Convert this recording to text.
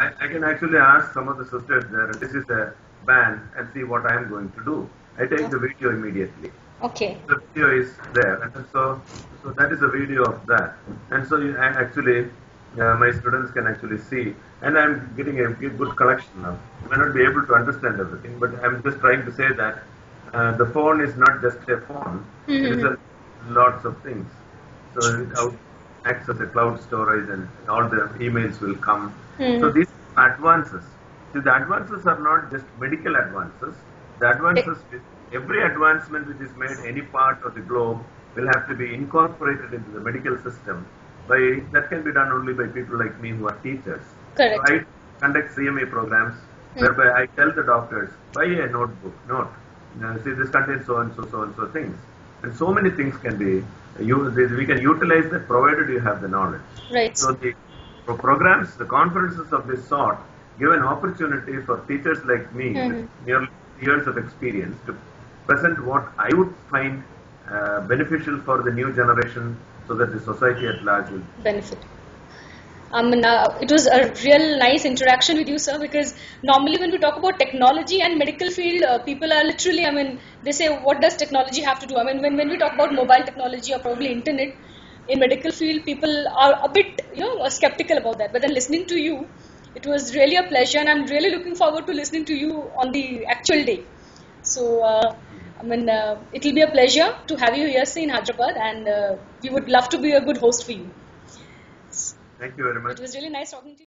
I, I can actually ask some of the sisters there, this is a band, and see what I am going to do. I take the video immediately. Okay. The video is there, and so so that is a video of that. And so you, actually, uh, my students can actually see, and I'm getting a good collection now. I may not be able to understand everything, but I'm just trying to say that uh, the phone is not just a phone; it is a, lots of things. So it out, acts as a cloud storage, and all the emails will come. So these advances. See, the advances are not just medical advances. The advances, eh. every advancement which is made any part of the globe will have to be incorporated into the medical system. By that can be done only by people like me who are teachers. Correct. So I conduct CMA programs hmm. whereby I tell the doctors buy a notebook, note. Now, see, this contains so and so, so and so things, and so many things can be. Uh, you, we can utilize that provided you have the knowledge. Right. So the programs, the conferences of this sort, give an opportunity for teachers like me with nearly years of experience to present what I would find uh, beneficial for the new generation, so that the society at large will. benefit. Mean, uh, it was a real nice interaction with you, sir. Because normally when we talk about technology and medical field, uh, people are literally, I mean, they say, what does technology have to do? I mean, when, when we talk about mobile technology or probably internet, in medical field, people are a bit, you know, skeptical about that. But then listening to you, it was really a pleasure, and I'm really looking forward to listening to you on the actual day. So, uh, I mean, uh, it will be a pleasure to have you here, in Hyderabad, and uh, we would love to be a good host for you. Thank you very much. It was really nice talking to you.